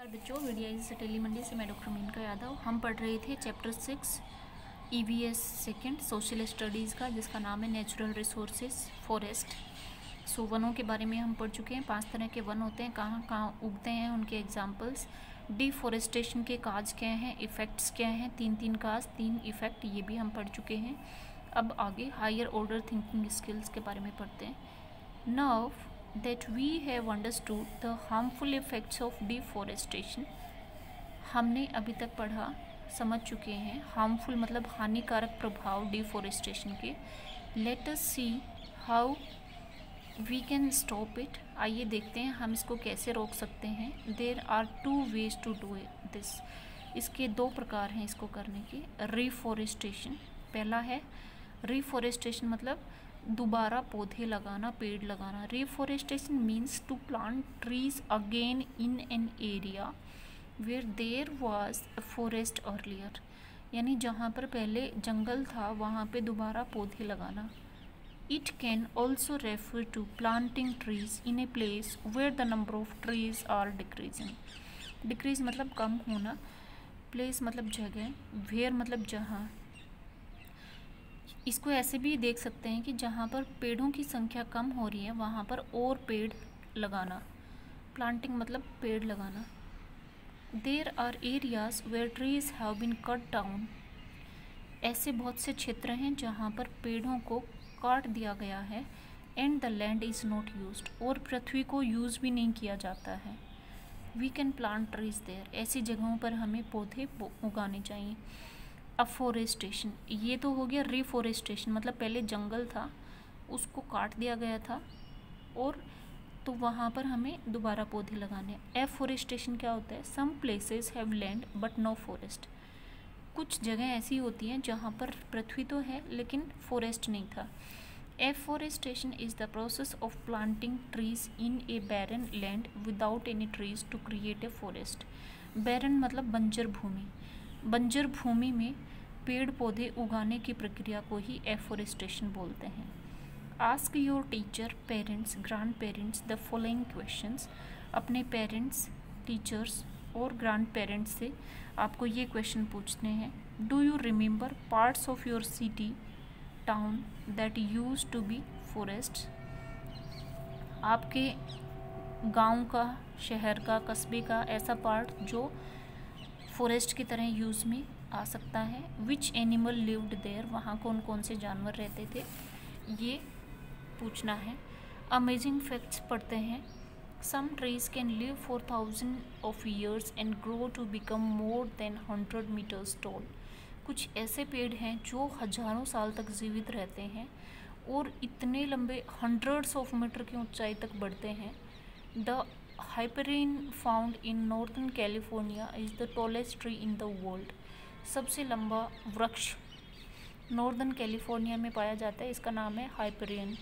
नमस्कार बच्चों, वीडियो इस टेली मंडी से मैं डॉक्टर मीनका यादव हम पढ़ रहे थे chapter six E V S second social studies का, जिसका नाम है नेचुरल रिसोर्सेज फॉरेस्ट सो वनों के बारे में हम पढ़ चुके हैं। पाँच तरह के वन होते हैं, कहाँ कहाँ उगते हैं, उनके एग्जाम्पल्स डिफॉरेस्टेशन के काज क्या हैं इफ़ेक्ट्स क्या हैं तीन तीन काज तीन इफ़ेक्ट ये भी हम पढ़ चुके हैं। अब आगे हायर ऑर्डर थिंकिंग स्किल्स के बारे में पढ़ते हैं। नव that we have understood the harmful effects of deforestation. हमने अभी तक पढ़ा, समझ चुके हैं। हार्मफुल मतलब हानिकारक प्रभाव डिफॉरेस्टेशन के। Let us see how we can stop it आइए देखते हैं हम इसको कैसे रोक सकते हैं। There are two ways to do this इसके दो प्रकार हैं इसको करने के। रिफॉरेस्टेशन पहला है रिफॉरेस्टेशन मतलब दोबारा पौधे लगाना, पेड़ लगाना। Reforestation means to plant trees again in an area where there was forest earlier यानी जहाँ पर पहले जंगल था, वहाँ पे दोबारा पौधे लगाना। It can also refer to planting trees in a place where the number of trees are decreasing decrease मतलब कम होना। प्लेस मतलब जगह वेयर मतलब जहाँ। इसको ऐसे भी देख सकते हैं कि जहाँ पर पेड़ों की संख्या कम हो रही है, वहाँ पर और पेड़ लगाना। प्लांटिंग मतलब पेड़ लगाना। There are areas where trees have been cut down ऐसे बहुत से क्षेत्र हैं जहाँ पर पेड़ों को काट दिया गया है and the land is not use और पृथ्वी को यूज़ भी नहीं किया जाता है। We can plant trees there ऐसी जगहों पर हमें पौधे उगाने चाहिए। अफोरेस्टेशन ये तो हो गया रिफोरेस्टेशन मतलब पहले जंगल था, उसको काट दिया गया था और तो वहाँ पर हमें दोबारा पौधे लगाने एफोरेस्टेशन क्या होता है? Some places have land but no forest कुछ जगह ऐसी होती हैं जहाँ पर पृथ्वी तो है लेकिन फॉरेस्ट नहीं था। Afforestation is the process of planting trees in a barren land without any trees to create a forest barren मतलब बंजर भूमि। बंजर भूमि में पेड़ पौधे उगाने की प्रक्रिया को ही एफोरेस्टेशन बोलते हैं। Ask your teacher parents grandparents the following questions अपने पेरेंट्स टीचर्स और ग्रांड पेरेंट्स से आपको ये क्वेश्चन पूछने हैं। Do you remember parts of your city town that use to be forest आपके गाँव का, शहर का, कस्बे का ऐसा पार्ट जो फॉरेस्ट की तरह यूज़ में आ सकता है। विच एनिमल लिव्ड देयर वहाँ कौन कौन से जानवर रहते थे? ये पूछना है। अमेजिंग फैक्ट्स पढ़ते हैं। Some trees can live for thousand of years and grow to become more than hundred metres tall कुछ ऐसे पेड़ हैं जो हज़ारों साल तक जीवित रहते हैं और इतने लंबे हंड्रेड्स ऑफ़ मीटर की ऊंचाई तक बढ़ते हैं। The Hyperion found in northern California is the tallest tree in the world सबसे लंबा वृक्ष नॉर्दर्न कैलिफ़ोर्निया में पाया जाता है। इसका नाम है हाइपरियन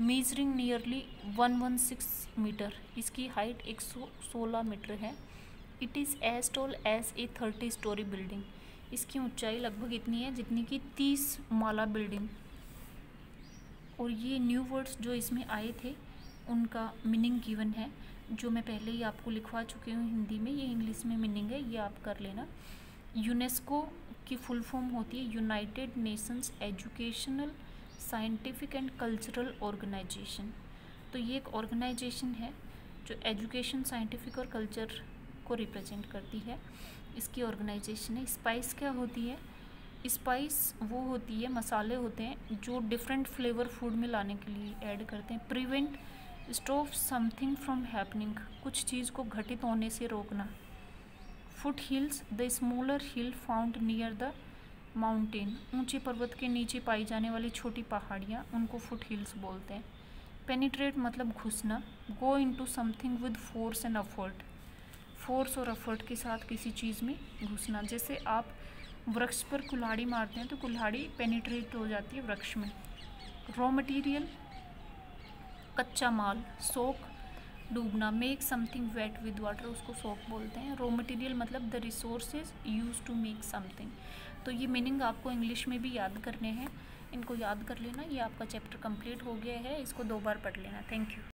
मीजरिंग नियरली 116 मीटर इसकी हाइट 116 मीटर है। It is as tall as a 30 storey building इसकी ऊंचाई लगभग इतनी है जितनी कि 30 माला बिल्डिंग और ये न्यू वर्ड्स जो इसमें आए थे उनका मीनिंग गिवन है, जो मैं पहले ही आपको लिखवा चुकी हूँ हिंदी में। ये इंग्लिश में मीनिंग है, ये आप कर लेना। यूनेस्को की फुल फॉर्म होती है United Nations Educational Scientific and Cultural Organisation तो ये एक ऑर्गेनाइजेशन है, जो एजुकेशन साइंटिफिक और कल्चर को रिप्रेजेंट करती है। इसकी ऑर्गेनाइजेशन है। स्पाइस क्या होती है? स्पाइस वो होती है, मसाले होते हैं, जो डिफरेंट फ्लेवर फ़ूड में लाने के लिए ऐड करते हैं। Prevent stop something from happening. कुछ चीज़ को घटित होने से रोकना। Foothills, the smaller hill found near the mountain. ऊँचे पर्वत के नीचे पाई जाने वाली छोटी पहाड़ियाँ उनको फुट हिल्स बोलते हैं। पेनिट्रेट मतलब घुसना। Go into something with force and effort force और अफर्ट के साथ किसी चीज़ में घुसना। जैसे आप वृक्ष पर कुल्हाड़ी मारते हैं तो कुल्हाड़ी पेनिट्रेट हो जाती है वृक्ष में। रॉ मटेरियल कच्चा माल soak Dumna make something wet with water उसको सोक बोलते हैं। रॉ मटेरियल मतलब the resources use to make something तो ये मीनिंग आपको इंग्लिश में भी याद करने हैं। इनको याद कर लेना। ये आपका चैप्टर कंप्लीट हो गया है। इसको दो बार पढ़ लेना। Thank you